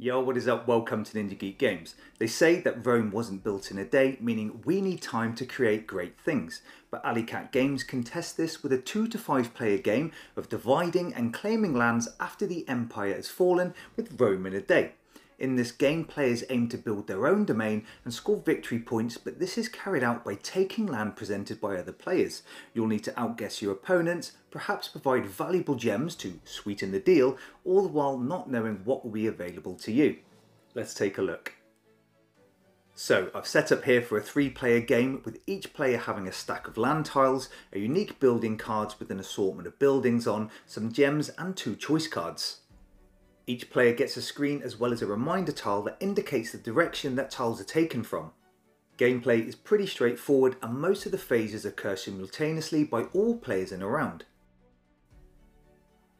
Yo, what is up? Welcome to Ninja Geek Games. They say that Rome wasn't built in a day, meaning we need time to create great things. But Alley Cat Games can test this with a 2 to 5 player game of dividing and claiming lands after the Empire has fallen with Rome in a day. In this game, players aim to build their own domain and score victory points, but this is carried out by taking land presented by other players. You'll need to outguess your opponents, perhaps provide valuable gems to sweeten the deal, all the while not knowing what will be available to you. Let's take a look. So I've set up here for a three player game with each player having a stack of land tiles, a unique building cards with an assortment of buildings on, some gems and two choice cards. Each player gets a screen as well as a reminder tile that indicates the direction that tiles are taken from. Gameplay is pretty straightforward and most of the phases occur simultaneously by all players in a round.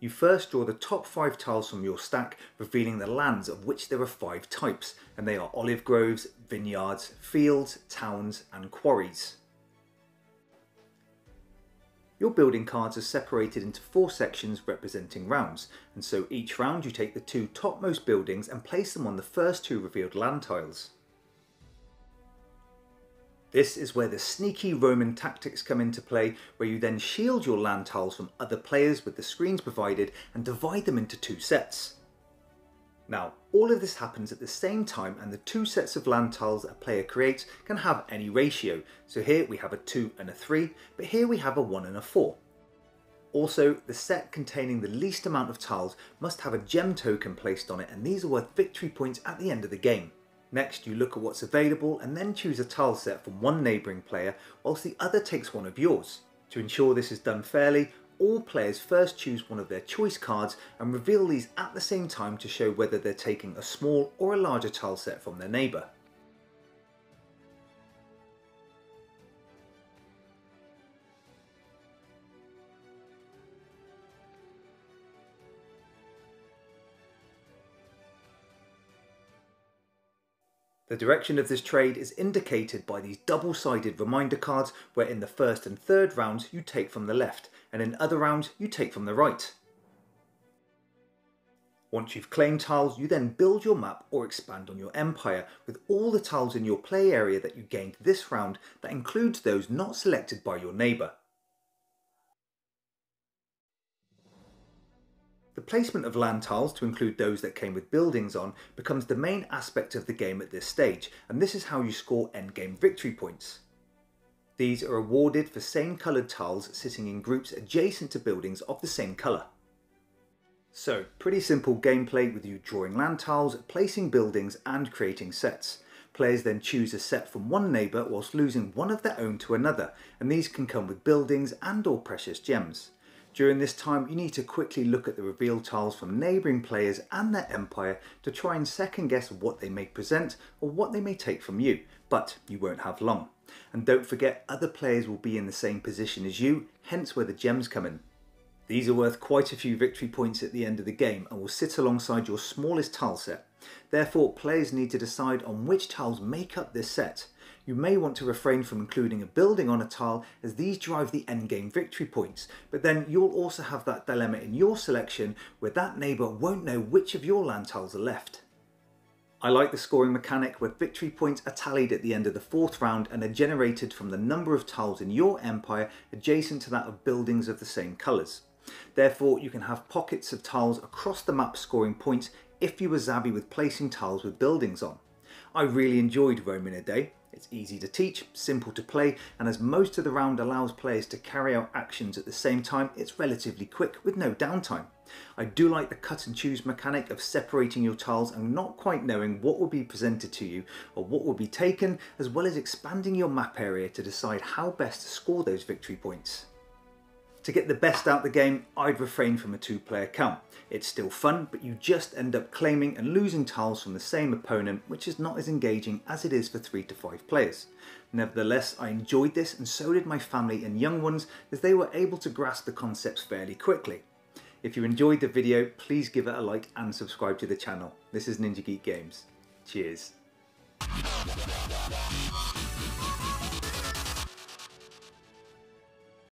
You first draw the top 5 tiles from your stack, revealing the lands of which there are 5 types, and they are olive groves, vineyards, fields, towns and quarries. Your building cards are separated into four sections representing rounds, and so each round you take the two topmost buildings and place them on the first two revealed land tiles. This is where the sneaky Roman tactics come into play, where you then shield your land tiles from other players with the screens provided and divide them into two sets. Now, all of this happens at the same time and the two sets of land tiles a player creates can have any ratio. So here we have a 2 and a 3, but here we have a 1 and a 4. Also, the set containing the least amount of tiles must have a gem token placed on it and these are worth victory points at the end of the game. Next, you look at what's available and then choose a tile set from one neighbouring player whilst the other takes one of yours. To ensure this is done fairly, all players first choose one of their choice cards and reveal these at the same time to show whether they're taking a small or a larger tile set from their neighbour. The direction of this trade is indicated by these double-sided reminder cards where in the first and third rounds you take from the left and in other rounds you take from the right. Once you've claimed tiles, you then build your map or expand on your empire with all the tiles in your play area that you gained this round that includes those not selected by your neighbour. The placement of land tiles, to include those that came with buildings on, becomes the main aspect of the game at this stage, and this is how you score endgame victory points. These are awarded for same coloured tiles sitting in groups adjacent to buildings of the same colour. So, pretty simple gameplay with you drawing land tiles, placing buildings and creating sets. Players then choose a set from one neighbour whilst losing one of their own to another, and these can come with buildings and or precious gems. During this time, you need to quickly look at the reveal tiles from neighbouring players and their empire to try and second guess what they may present or what they may take from you, but you won't have long. And don't forget, other players will be in the same position as you, hence where the gems come in. These are worth quite a few victory points at the end of the game and will sit alongside your smallest tile set. Therefore, players need to decide on which tiles make up this set. You may want to refrain from including a building on a tile as these drive the endgame victory points, but then you'll also have that dilemma in your selection where that neighbour won't know which of your land tiles are left. I like the scoring mechanic where victory points are tallied at the end of the fourth round and are generated from the number of tiles in your empire adjacent to that of buildings of the same colours. Therefore, you can have pockets of tiles across the map scoring points if you were zabby with placing tiles with buildings on. I really enjoyed Rome in a day. It's easy to teach, simple to play, and as most of the round allows players to carry out actions at the same time, it's relatively quick with no downtime. I do like the cut and choose mechanic of separating your tiles and not quite knowing what will be presented to you or what will be taken, as well as expanding your map area to decide how best to score those victory points. To get the best out the game, I'd refrain from a two player count. It's still fun, but you just end up claiming and losing tiles from the same opponent, which is not as engaging as it is for three to five players. Nevertheless, I enjoyed this and so did my family and young ones as they were able to grasp the concepts fairly quickly. If you enjoyed the video, please give it a like and subscribe to the channel. This is Ninja Geek Games. Cheers.